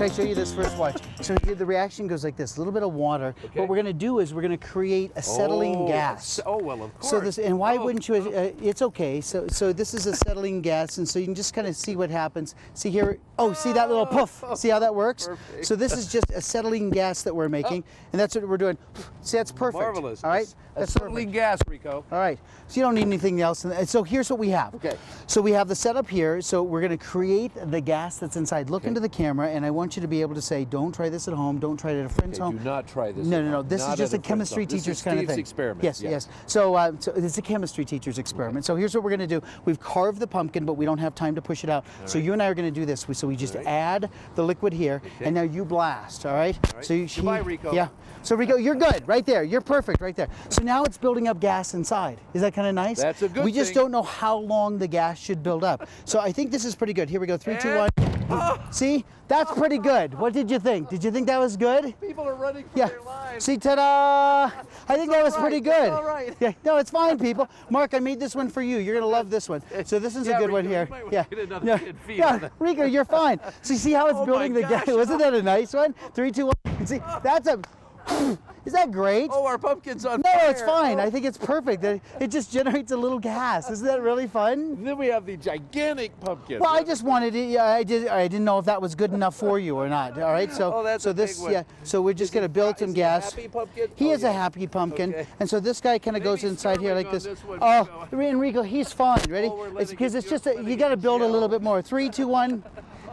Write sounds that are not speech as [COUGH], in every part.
Can I show you this first? Watch. [LAUGHS] So the reaction goes like this: a little bit of water. Okay. What we're gonna do is we're gonna create acetylene Oh, gas. Oh, well, of course. So this, and why Oh, wouldn't you? Uh, it's okay. So, so this is acetylene gas, and so you can just kind of see what happens. See here. Oh, see that little puff. [LAUGHS] See how that works? Perfect. So this is just acetylene gas that we're making, [LAUGHS] and that's what we're doing. See, that's perfect. Marvelous. All right. A That's settling gas, Rico. all right. So you don't need anything else. And so here's what we have. Okay. So we have the setup here. So we're going to create the gas that's inside. Look into the camera, and I want you to be able to say, "Don't try this at home. Don't try it at a friend's Okay, home." do not try this No, no, no. This Not is just a a chemistry teacher's kind of thing. experiment, Yes, yeah. yes. So, uh, so it's a chemistry teacher's experiment. So here's what we're going to do. We've carved the pumpkin, but we don't have time to push it out. so you and I are going to do this. So we just right. add the liquid here, Okay. and now you blast. All right. right. So you. Goodbye, Rico. Yeah. So Rico, you're good right there. You're perfect right there. So now it's building up gas inside. Is that kind of nice? That's a good We just thing. don't know how long the gas should build up. So I think this is pretty good. Here we go. Three, two, one. [LAUGHS] See, that's pretty good. What did you think? Did you think that was good? People are running for Yeah. their lives. See, ta-da! I think that was pretty right, it's good. all right. Yeah. No, it's fine, people. Mark, I made this one for you. You're gonna love this one. So this is Yeah, a good one here. Yeah. Yeah. Yeah. Rico, you're fine. [LAUGHS] So you see how it's Oh building the gosh. Wasn't that a nice one? Three, two, one. [LAUGHS] See, that's a. [LAUGHS] Is that great? Oh, our pumpkin's on no, fire. it's fine. Oh. I think it's perfect. It it just generates a little gas. Isn't that really fun? And then we have the gigantic pumpkin. Well, I just wanted it. yeah, I did. I didn't know if that was good enough for you or not. All right. So, Oh, that's so this, yeah. So we're just gonna build some he gas. happy pumpkin? He Oh, is a happy pumpkin, Okay. and so this guy kind of goes inside here like this. this one, oh, Rico. Enrico, he's fine. Ready? Oh, it's because it's just a, you got to build a little bit more. Three, two, one.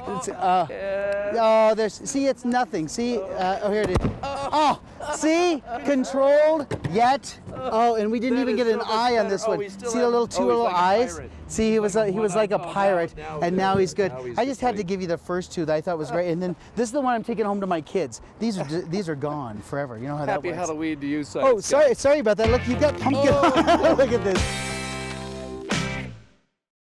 Uh, oh, there's. See, it's nothing. See, uh, oh here it is. Oh, see, controlled yet. Oh, and we didn't That even get an eye on this Oh, one. See the little oh, two he's little like eyes. See, he was like a he was like a oh, pirate, now and now he's good. Now he's I just had to give you the first two that I thought was great, and then this is the one I'm taking home to my kids. These are these are gone forever. You know how Happy that works. Halloween to you, Oh, sorry, sorry about that. Look, you got pumpkin. Oh. [LAUGHS] Look at this.